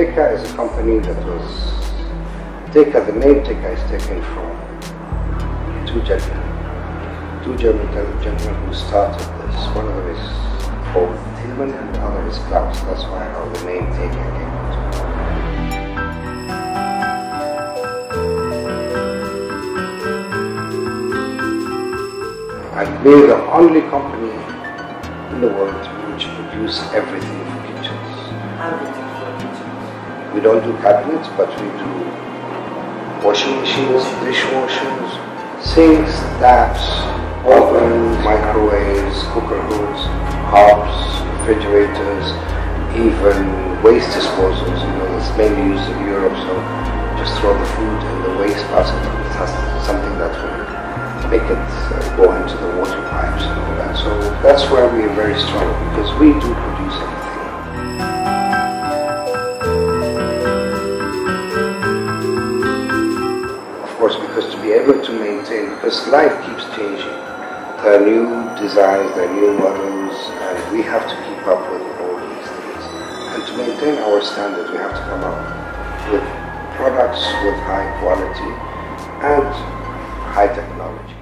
Teka is a company that was Teka, the name Teka is taken from two gentlemen, two German gentlemen who started this. One of them is called Tillman and the other is Klaus. That's why how the name Teka came. And we're the only company in the world which produce everything for kitchens. Everything. We don't do cabinets, but we do washing machines, dishwashers, sinks, taps, ovens, microwaves, cooker hoods, hobs, refrigerators, even waste disposals. You know, it's mainly used in Europe, so just throw the food in the waste basket. It has something that will make it uh, go into the water pipes and all that. So that's where we are very strong because we do course, because to be able to maintain, because life keeps changing. There are new designs, there are new models, and we have to keep up with all these things. And to maintain our standards, we have to come up with products with high quality and high technology.